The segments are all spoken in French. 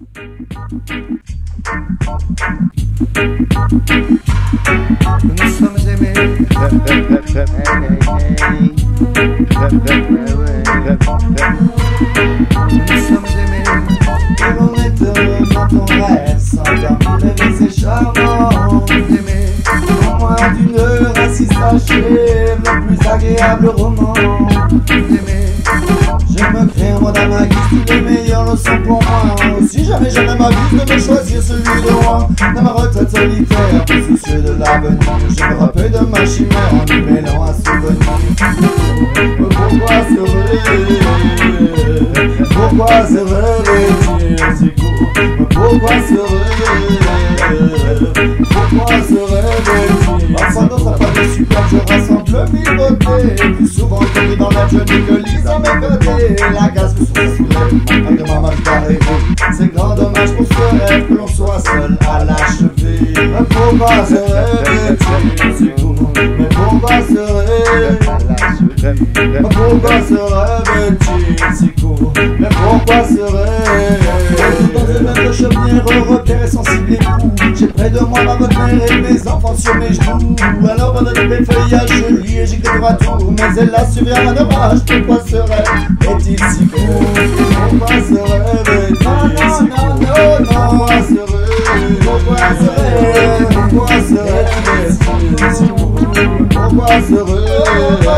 Nous sommes aimés. Nous sommes aimés. Et l'on est heureux quand on rêve sans dormir. Rêver c'est charmant. Aimer. Au moins d'une heure assise achève le plus agréable roman. Aimer. Je me crée un monde à ma guise, tous les meilleurs le sont pour moi. Si jamais jamais ma vie de me choisir celui de roi, dans ma retraite solitaire, plus soucieux de l'avenir, je me rappelle de ma chimère en y mêlant un souvenir. Pourquoi se rêver Pourquoi se court Pourquoi se rêver Pourquoi se rêver Parfois dans pas de super, je rassemble mille beautés. Plus souvent que dans la jeune que lise à mes. La sa soulève, un de ma marche. C'est grand dommage pour ce rêve que l'on soit seul à l'achever. Mais pourquoi se rêver si court Mais pourquoi se rêver mais se rêve-t-il si court Mais se rêve Même chaumière, repère est sensible et fou J'ai près de moi ma mère et mes enfants sur mes genoux. Alors pendant le feuillage, je lis et j'écris à tour Mais elle a subi un dommage, pourquoi se rêve Est-il si court Pourquoi se rêve-t-il si court Pourquoi se rêve Pourquoi se rêve Pourquoi se rêve si court Pourquoi se rêve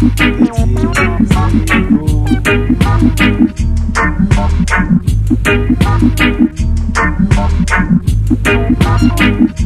Thank you.